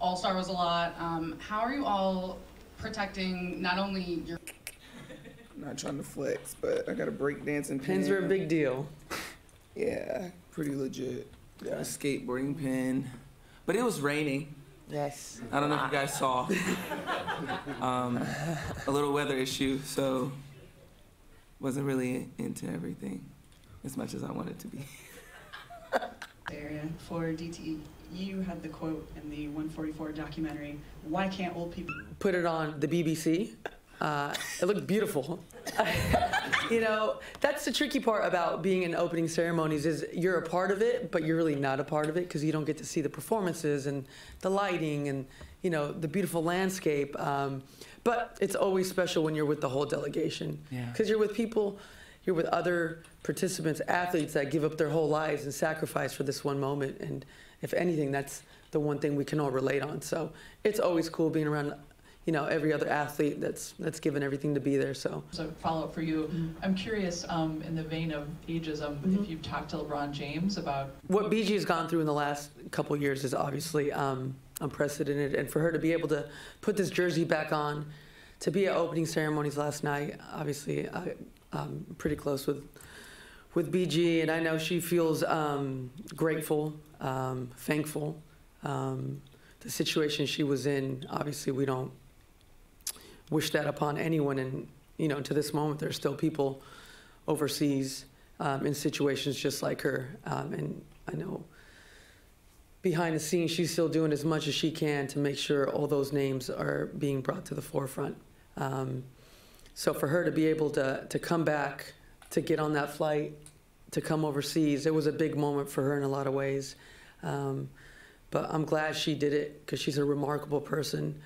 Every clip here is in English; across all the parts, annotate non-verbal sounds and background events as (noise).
All Star was a lot. Um, how are you all protecting not only your. I'm not trying to flex, but I got a breakdancing pin. Pins are a big deal. yeah, pretty legit. Got yeah. a skateboarding pin. But it was raining. Yes. I don't know if you guys saw (laughs) um, a little weather issue, so wasn't really into everything as much as I wanted to be. (laughs) area for DTE. You had the quote in the 144 documentary, why can't old people Put it on the BBC. Uh, it looked beautiful. (laughs) you know, that's the tricky part about being in opening ceremonies is you're a part of it, but you're really not a part of it because you don't get to see the performances and the lighting and you know the beautiful landscape. Um, but it's always special when you're with the whole delegation Yeah. because you're with people, you're with other participants, athletes that give up their whole lives and sacrifice for this one moment. And if anything, that's the one thing we can all relate on. So it's always cool being around, you know, every other athlete that's that's given everything to be there. So So follow up for you. I'm curious, um, in the vein of ageism, if you've talked to LeBron James about what BG has gone through in the last couple years is obviously um, unprecedented, and for her to be able to put this jersey back on, to be at opening ceremonies last night, obviously I, I'm pretty close with with BG, and I know she feels um, grateful, um, thankful. Um, the situation she was in, obviously, we don't wish that upon anyone, and you know, to this moment, there's still people overseas um, in situations just like her. Um, and I know behind the scenes, she's still doing as much as she can to make sure all those names are being brought to the forefront. Um, so for her to be able to, to come back, to get on that flight, to come overseas, it was a big moment for her in a lot of ways. Um, but I'm glad she did it because she's a remarkable person.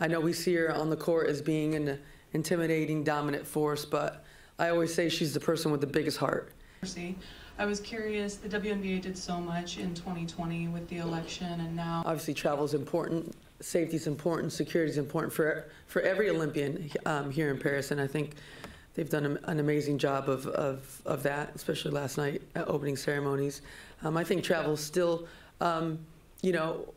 I know we see her on the court as being an intimidating, dominant force, but I always say she's the person with the biggest heart. I was curious, the WNBA did so much in 2020 with the election and now Obviously, travel is important, safety is important, security is important for for every Olympian um, here in Paris, and I think they've done an- amazing job of, of, of that, especially last night at opening ceremonies. Um, I think travel still, um, you know,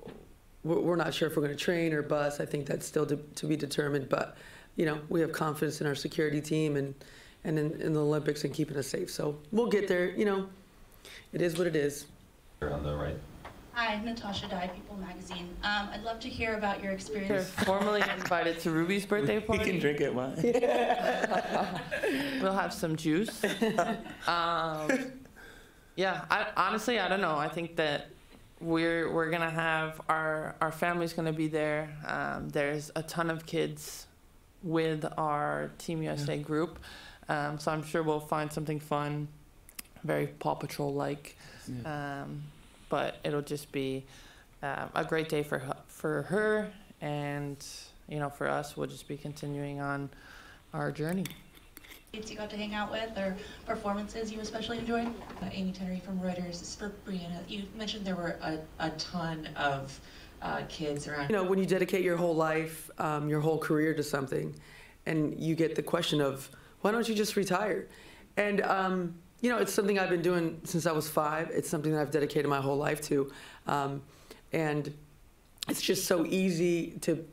we're, not sure if we're going to train or bus. I think that's still to, to be determined, but you know, we have confidence in our security team and and in, in the Olympics and keeping us safe. So we'll get there. You know, it is what it is. On the right. Hi, Natasha Dye, People Magazine. Um, I'd love to hear about your You're experience. formally invited to Ruby's birthday party. (laughs) You can party. drink at mine. We'll have some juice. Um, yeah, I, honestly, I don't know. I think that we're we're gonna have our our family's gonna be there. Um, there's a ton of kids with our Team USA group, um, so I'm sure we'll find something fun, very Paw Patrol like. Um, but it'll just be um, a great day for her, for her, and you know, for us, we'll just be continuing on our journey. Kids you got to hang out with or performances you especially enjoyed? Uh, Amy Tennery from Reuters. This is for Breanna. You mentioned there were a, a ton of uh, kids around. You know, when you dedicate your whole life, um, your whole career to something, and you get the question of, why don't you just retire? And, um, you know, it's something I've been doing since I was five. It's something that I've dedicated my whole life to. Um, and it's just so easy to,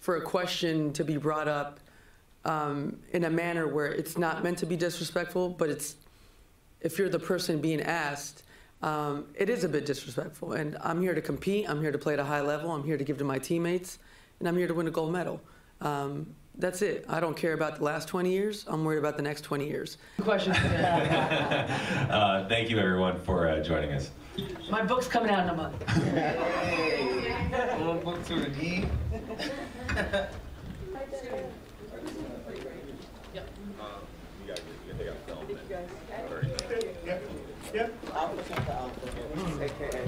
for a question to be brought up um, in a manner where it's not meant to be disrespectful, but it's, if you're the person being asked, um, it is a bit disrespectful. And I'm here to compete. I'm here to play at a high level. I'm here to give to my teammates, and I'm here to win a gold medal. Um, that's it. I don't care about the last 20 years. I'm worried about the next 20 years. Questions? (laughs) Uh, thank you, everyone, for uh, joining us. my book's coming out in a month. Little book to read. I'll present the outfit. AKA.